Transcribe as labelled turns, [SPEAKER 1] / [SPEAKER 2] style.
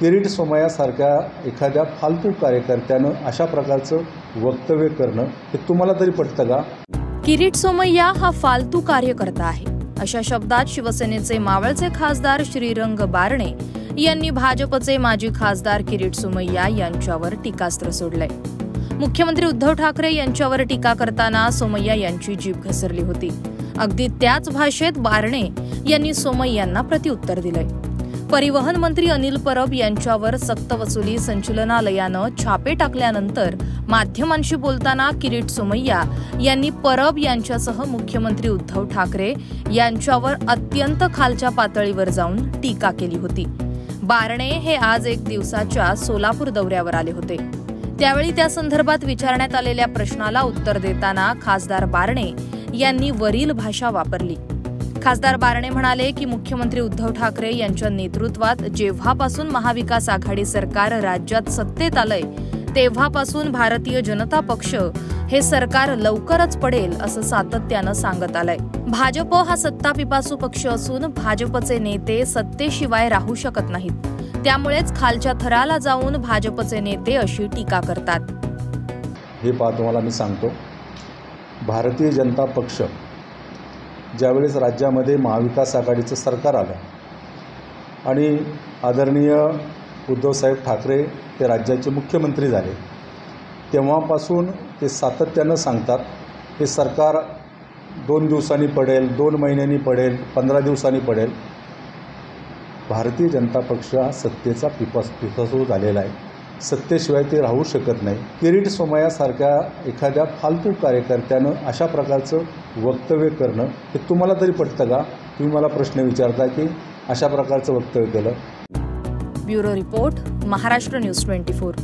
[SPEAKER 1] किरीट सोमयासारख्या एखाद्या फालतू कार्यकर्त्यानं अशा प्रकारचं वक्तव्य करणं हे तुम्हाला तरी पटतं का?
[SPEAKER 2] किरीट सोमय्या हा फालतू कार्यकर्ता आहे. अशा शब्दात शिवसेनेचे मावळचे खासदार श्रीरंग बारणे यांनी भाजपचे माजी खासदार किरीट सोमय्या यांच्यावर टीकास्त्र सोडलंय. मुख्यमंत्री उद्धव ठाकरे यांच्यावर टीका करताना सोमय्या यांची जीभ घसरली होती. अगदी त्याच भाषेत बारणे यांनी सोमय्यांना प्रत्युत्तर दिलंय. परिवहन मंत्री अनिल परब यांच्यावर सक्तवसुली संचलनालयानं छापे टाकल्यानंतर माध्यमांशी बोलताना किरीट सोमय्या यांनी परब यांच्यासह मुख्यमंत्री उद्धव ठाकरे यांच्यावर अत्यंत खालच्या पातळीवर जाऊन टीका केली होती. बारणे हे आज एक दिवसाच्या सोलापूर दौऱ्यावर आले होते. त्यावेळी त्या संदर्भात विचारण्यात आलेल्या प्रश्नाला उत्तर देताना खासदार बारणे यांनी वरील भाषा वापरली. खासदार बारणे म्हणाले की मुख्यमंत्री उद्धव ठाकरे यांच्या नेतृत्वात जेव्हापासून महाविकास आघाडी सरकार राज्यात सत्तेत आलंय तेव्हापासून भारतीय जनता पक्ष हे सरकार लवकरच पडेल असं सातत्यानं सांगत आलंय. भाजप हा सत्ता पिपासू पक्ष असून भाजपचे नेते सत्तेशिवाय राहू शकत नाहीत. त्यामुळेच खालच्या थराला जाऊन भाजपचे नेते अशी टीका करतात.
[SPEAKER 1] हे पहा तुम्हाला मी सांगतो. भारतीय जनता पक्ष ज्यावेळेस राज्यामध्ये महाविकास आघाडीचं सरकार आलं आणि आदरणीय उद्धवसाहेब ठाकरे ते राज्याचे मुख्यमंत्री झाले तेव्हापासून ते सातत्यानं सांगतात हे सरकार दोन दिवसांनी पडेल दोन महिन्यांनी पडेल पंधरा दिवसांनी पडेल. भारतीय जनता पक्ष हा सत्तेचा पिपास पिपासू झालेला आहे. सत्तेशिवाय ते राहू शकत नाही. किरीट सोमयासारख्या एखाद्या फालतू कार्यकर्त्यानं अशा प्रकारचं वक्तव्य करणं हे तुम्हाला तरी पटतं का? तुम्ही मला प्रश्न विचारता की अशा प्रकारचं वक्तव्य केलं?
[SPEAKER 2] Bureau report Maharashtra news twenty four.